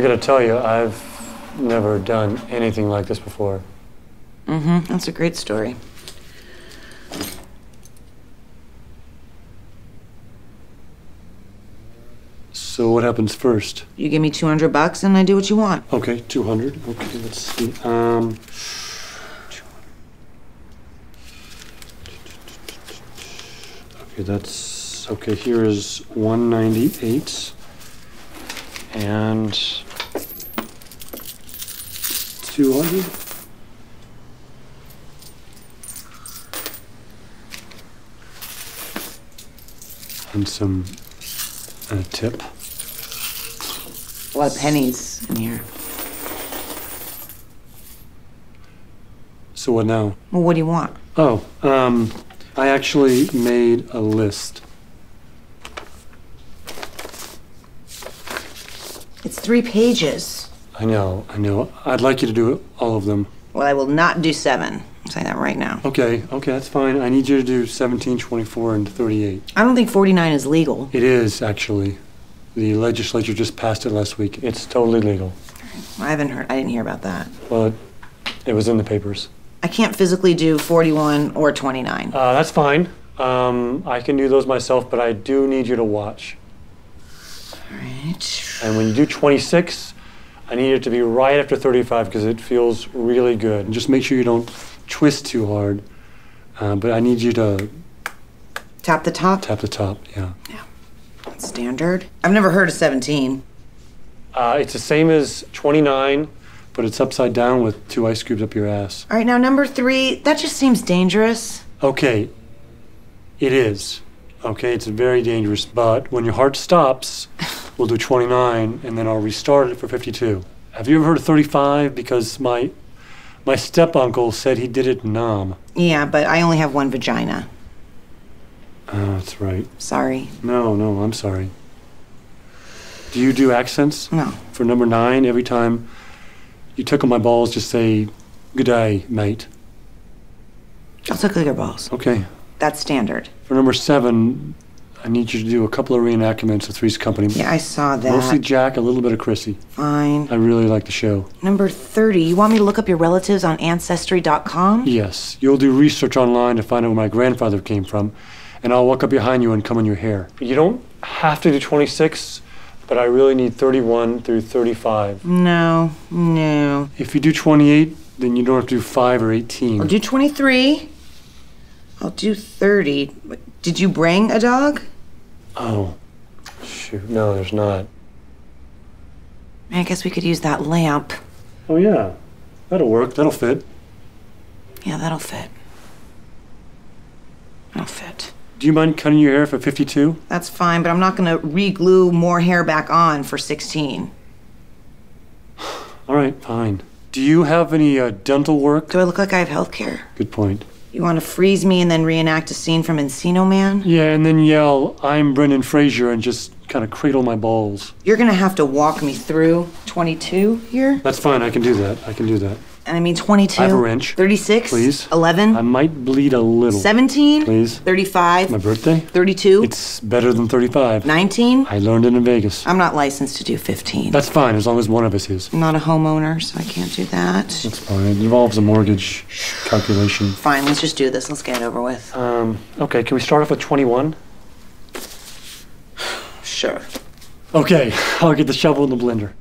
gotta tell you, I've never done anything like this before. Mm-hmm. That's a great story. So what happens first? You give me 200 bucks and I do what you want. Okay, 200. Okay, let's see. Um, okay, that's okay. Here is 198 and 200. And some a tip. A lot of pennies in here. So what now? Well, what do you want? Oh, um, I actually made a list. It's three pages. I know, I know. I'd like you to do all of them. Well, I will not do seven. I'll say that right now. Okay, okay, that's fine. I need you to do 17, 24, and 38. I don't think 49 is legal. It is, actually. The legislature just passed it last week. It's totally legal. I haven't heard, I didn't hear about that. Well, it, it was in the papers. I can't physically do 41 or 29. Uh, that's fine. Um, I can do those myself, but I do need you to watch. All right. And when you do 26, I need it to be right after 35 because it feels really good. And just make sure you don't twist too hard. Uh, but I need you to Tap the top. tap the top, yeah. Yeah. Standard. I've never heard of 17. Uh, it's the same as 29, but it's upside down with two ice cubes up your ass. All right, now number three, that just seems dangerous. Okay, it is. Okay, it's very dangerous, but when your heart stops, we'll do 29 and then I'll restart it for 52. Have you ever heard of 35? Because my my step uncle said he did it in Nam. Yeah, but I only have one vagina. Oh, that's right. Sorry. No, no, I'm sorry. Do you do accents? No. For number nine, every time you tickle my balls, just say, Good day, mate. I'll tickle your balls. Okay. That's standard. For number seven, I need you to do a couple of reenactments of Three's Company. Yeah, I saw that. Mostly Jack, a little bit of Chrissy. Fine. I really like the show. Number 30, you want me to look up your relatives on Ancestry.com? Yes, you'll do research online to find out where my grandfather came from, and I'll walk up behind you and come in your hair. You don't have to do 26, but I really need 31 through 35. No, no. If you do 28, then you don't have to do 5 or 18. I'll do 23. I'll do 30. Did you bring a dog? Oh, shoot. No, there's not. I guess we could use that lamp. Oh, yeah. That'll work. That'll fit. Yeah, that'll fit. That'll fit. Do you mind cutting your hair for 52? That's fine, but I'm not gonna re-glue more hair back on for 16. All right, fine. Do you have any uh, dental work? Do I look like I have health care? Good point. You want to freeze me and then reenact a scene from Encino Man? Yeah, and then yell, I'm Brendan Fraser, and just kind of cradle my balls. You're gonna have to walk me through 22 here. That's fine. I can do that. I can do that. And I mean 22. I have a wrench. 36. Please. 11. I might bleed a little. 17. Please. 35. My birthday? 32. It's better than 35. 19. I learned it in Vegas. I'm not licensed to do 15. That's fine, as long as one of us is. I'm not a homeowner, so I can't do that. That's fine. It involves a mortgage calculation. Fine, let's just do this. Let's get it over with. Um, okay, can we start off with 21? Sure. Okay, I'll get the shovel and the blender.